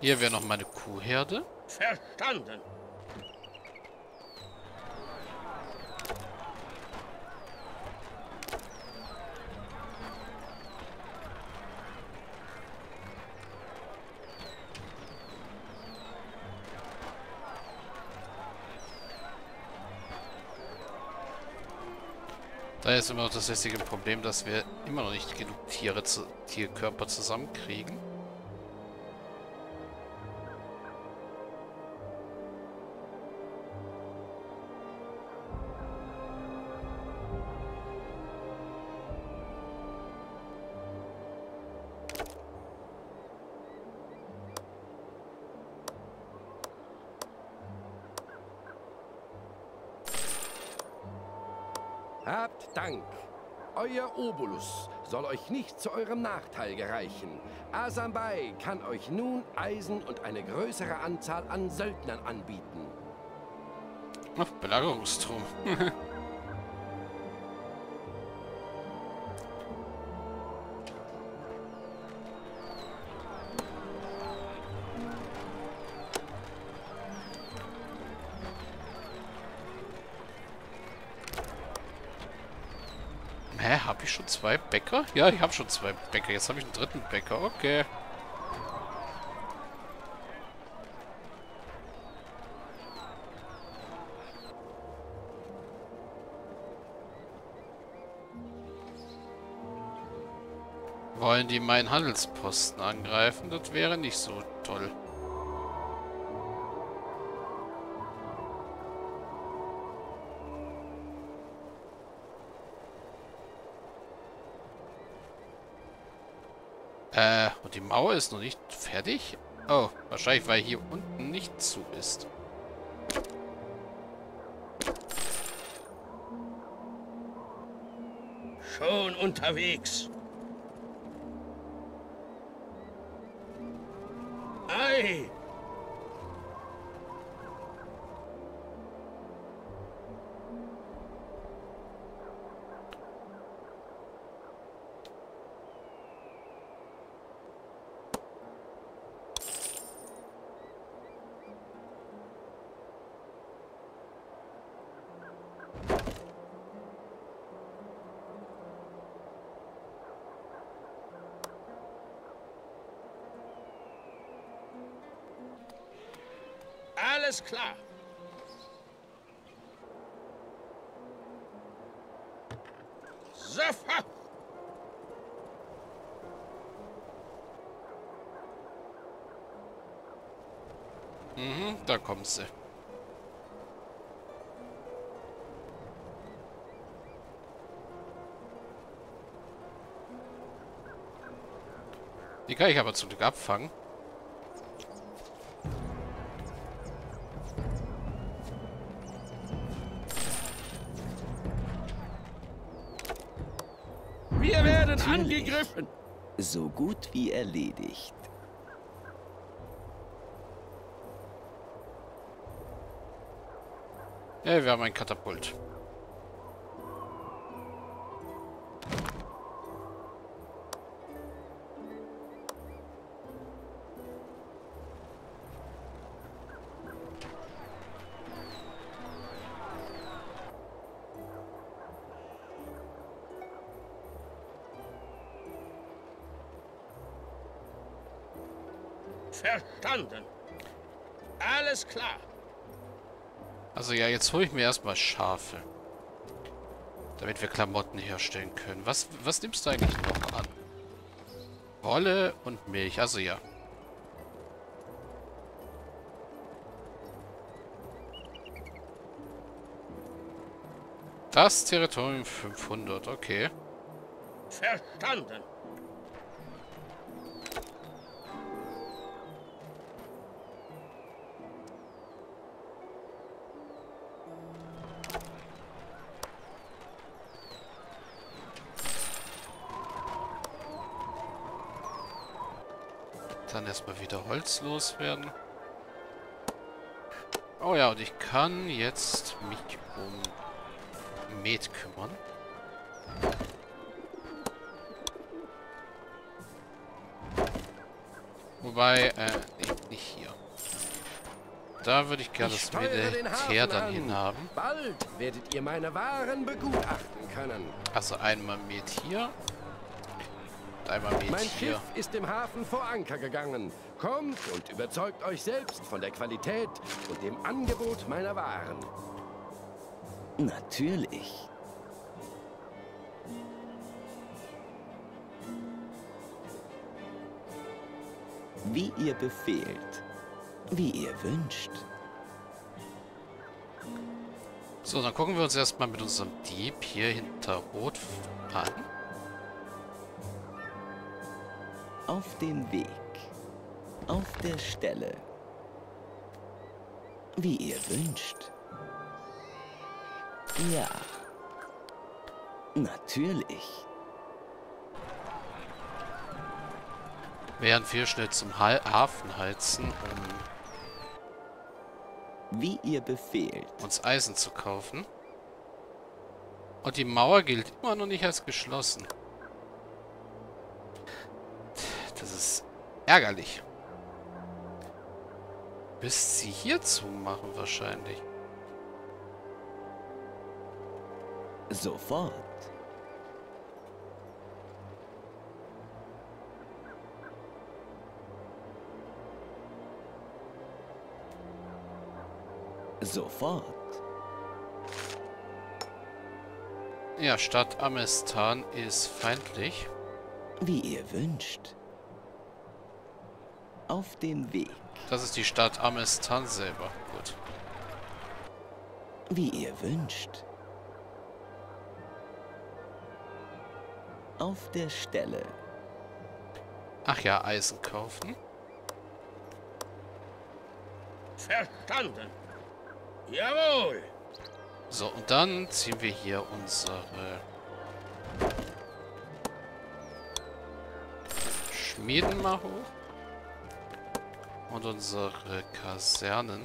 Hier wäre noch meine Kuhherde. verstanden. Da ist immer noch das lästige Problem, dass wir immer noch nicht genug Tiere zu, Tierkörper zusammenkriegen. Habt Dank. Euer Obolus soll euch nicht zu eurem Nachteil gereichen. Asambai kann euch nun Eisen und eine größere Anzahl an Söldnern anbieten. Ach, Belagerungsturm. zwei Bäcker? Ja, ich habe schon zwei Bäcker. Jetzt habe ich einen dritten Bäcker. Okay. Wollen die meinen Handelsposten angreifen? Das wäre nicht so toll. Die Mauer ist noch nicht fertig? Oh, wahrscheinlich, weil hier unten nicht zu ist. Schon unterwegs. Ei, alles klar. Sofort. Mhm, da kommt sie. Die kann ich aber zum Glück abfangen. Angegriffen. So gut wie erledigt. Ja, wir haben ein Katapult. Verstanden. Alles klar. Also ja, jetzt hole ich mir erstmal Schafe. Damit wir Klamotten herstellen können. Was, was nimmst du eigentlich noch an? Wolle und Milch. Also ja. Das Territorium 500, okay. Verstanden. Dann erstmal wieder Holz loswerden. Oh ja, und ich kann jetzt mich um Met kümmern. Wobei, äh, nee, nicht hier. Da würde ich gerne Ich das Militär dann an. hinhaben. Bald werdet ihr meine Waren begutachten können. Also einmal mit hier. Und einmal mit Mein hier. Schiff ist im Hafen vor Anker gegangen. Kommt und überzeugt euch selbst von der Qualität und dem Angebot meiner Waren. Natürlich. Wie ihr befehlt. Wie ihr wünscht. So, dann gucken wir uns erstmal mit unserem Dieb hier hinter Rot an. Auf dem Weg. Auf der Stelle. Wie ihr wünscht. Ja. Natürlich. Während wir schnell zum ha Hafen heizen, um Wie ihr befehlt. uns Eisen zu kaufen. Und die Mauer gilt immer noch nicht als geschlossen. Das ist ärgerlich. Bis sie hier zumachen wahrscheinlich. Sofort. Sofort. Ja, Stadt Amestan ist feindlich. Wie ihr wünscht. Auf dem Weg. Das ist die Stadt Amestan selber. Gut. Wie ihr wünscht. Auf der Stelle. Ach ja, Eisen kaufen. Verstanden. Jawohl. So, und dann ziehen wir hier unsere Schmieden mal hoch. Und unsere Kasernen.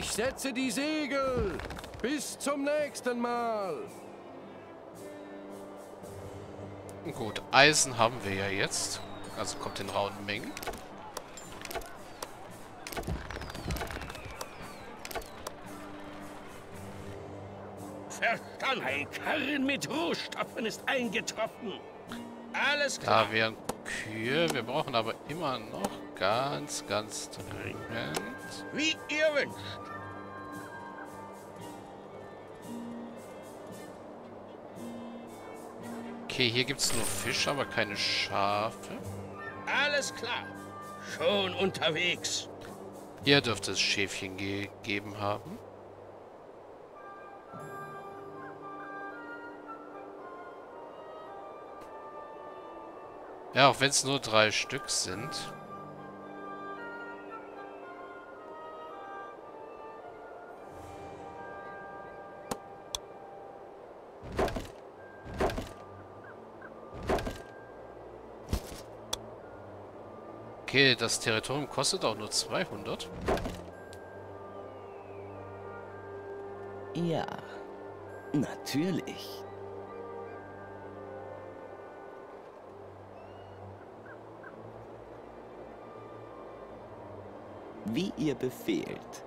Ich setze die Segel. Bis zum nächsten Mal. Gut, Eisen haben wir ja jetzt. Also kommt in rauen Mengen. Verstanden. Ein Karren mit Rohstoffen ist eingetroffen. Alles klar. Da wären Kühe. Wir brauchen aber immer noch ganz, ganz dringend. Wie ihr wünscht. Okay, hier gibt es nur Fisch, aber keine Schafe. Alles klar. Schon unterwegs. Hier dürfte es Schäfchen gegeben haben. Ja, auch wenn es nur drei Stück sind. Okay, das Territorium kostet auch nur 200. Ja. Natürlich. Wie ihr befehlt.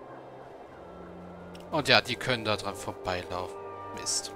Und ja, die können da dran vorbeilaufen. Mist.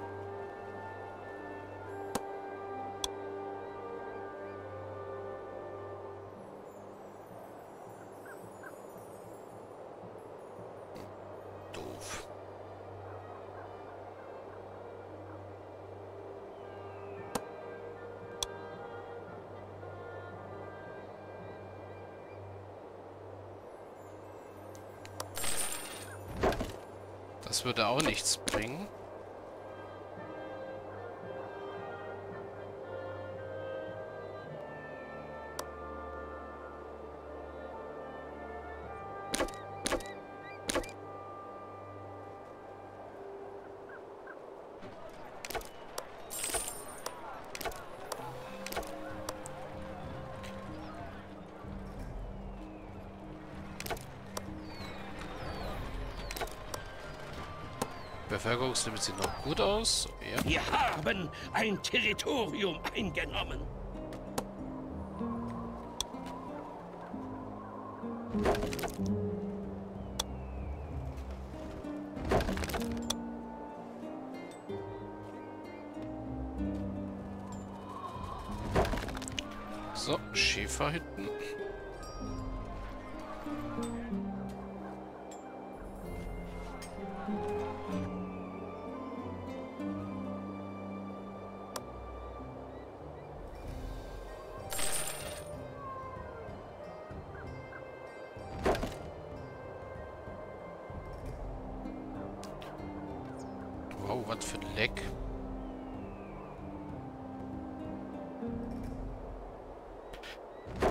Das würde auch nichts bringen. Bevölkerungslimit sieht noch gut aus. Ja. Wir haben ein Territorium eingenommen. So, Schäferhütten. Wow,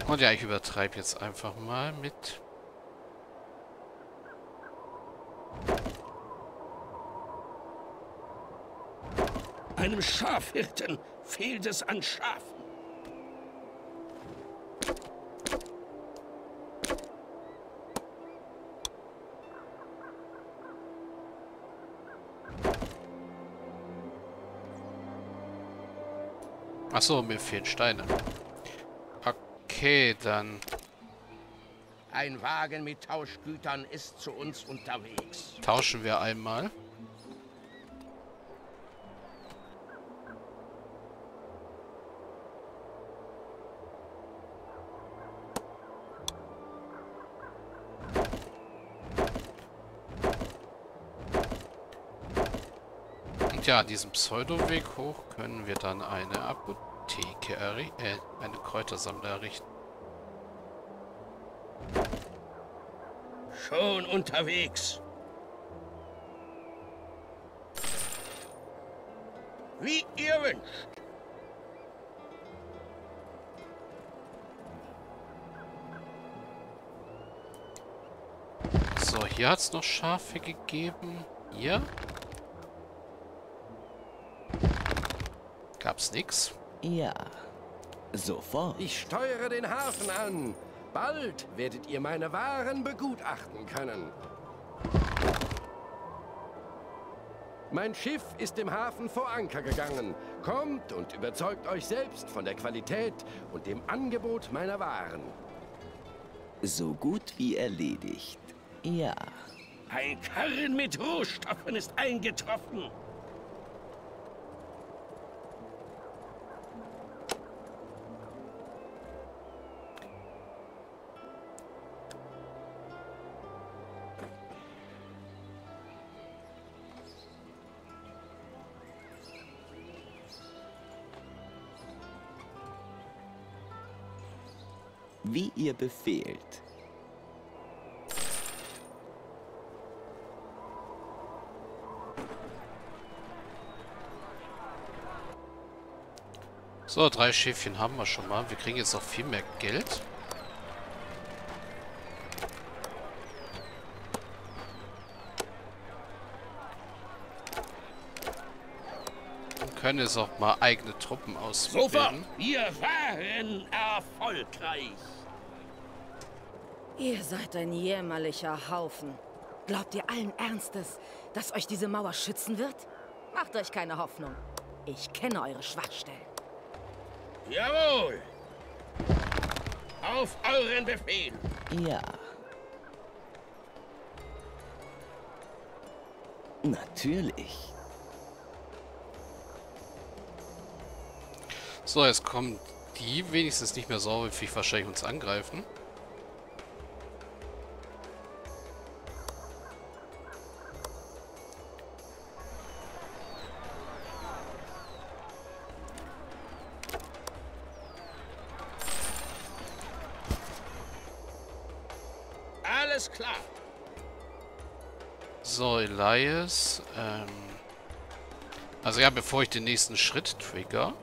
Und ja, ich übertreibe jetzt einfach mal mit. Einem Schafhirten fehlt es an Schafen. Achso, mir fehlen Steine. Okay, dann Ein Wagen mit Tauschgütern ist zu uns unterwegs. tauschen wir einmal. Und ja, an diesem Pseudoweg hoch können wir dann eine Apotheke errichten, äh, eine Kräutersammler errichten. Schon unterwegs. Wie ihr wünscht. So, hier hat es noch Schafe gegeben. Hier. Gab's nix. Ja. Sofort. Ich steuere den Hafen an. Bald werdet ihr meine Waren begutachten können. Mein Schiff ist im Hafen vor Anker gegangen. Kommt und überzeugt euch selbst von der Qualität und dem Angebot meiner Waren. So gut wie erledigt. Ja. Ein Karren mit Rohstoffen ist eingetroffen. Ihr befehlt. So, drei Schäfchen haben wir schon mal. Wir kriegen jetzt noch viel mehr Geld. Und können jetzt auch mal eigene Truppen Sofort. ausbilden. Wir waren erfolgreich. Ihr seid ein jämmerlicher Haufen. Glaubt ihr allen Ernstes, dass euch diese Mauer schützen wird? Macht euch keine Hoffnung. Ich kenne eure Schwachstellen. Jawohl. Auf euren Befehl. Ja. Natürlich. So, jetzt kommen die wenigstens nicht mehr so häufig wahrscheinlich uns angreifen. So, Elias. Ähm also ja, bevor ich den nächsten Schritt trigger,